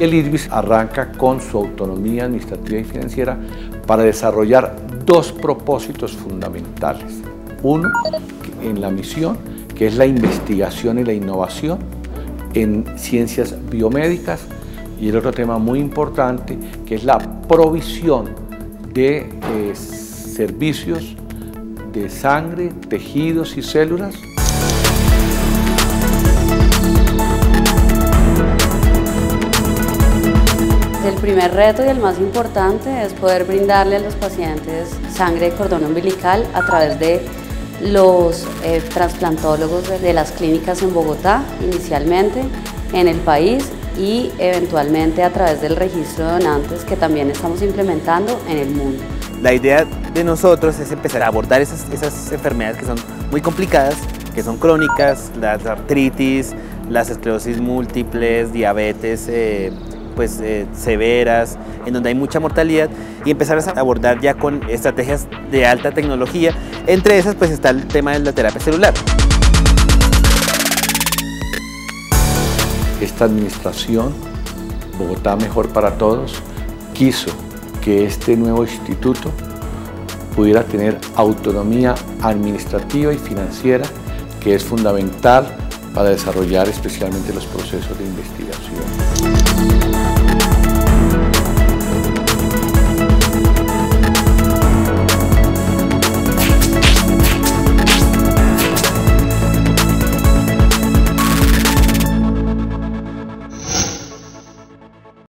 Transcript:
El IRBIS arranca con su autonomía administrativa y financiera para desarrollar dos propósitos fundamentales. Uno, en la misión, que es la investigación y la innovación en ciencias biomédicas, y el otro tema muy importante, que es la provisión de eh, servicios de sangre, tejidos y células El primer reto y el más importante es poder brindarle a los pacientes sangre de cordón umbilical a través de los eh, trasplantólogos de las clínicas en Bogotá inicialmente, en el país y eventualmente a través del registro de donantes que también estamos implementando en el mundo. La idea de nosotros es empezar a abordar esas, enfermedades que son muy complicadas, que son crónicas, las artritis, las esclerosis múltiples, diabetes, eh, pues, eh, severas, en donde hay mucha mortalidad y empezar a abordar ya con estrategias de alta tecnología. Entre esas pues está el tema de la terapia celular. Esta administración, Bogotá Mejor para Todos, quiso que este nuevo instituto pudiera tener autonomía administrativa y financiera que es fundamental para desarrollar especialmente los procesos de investigación.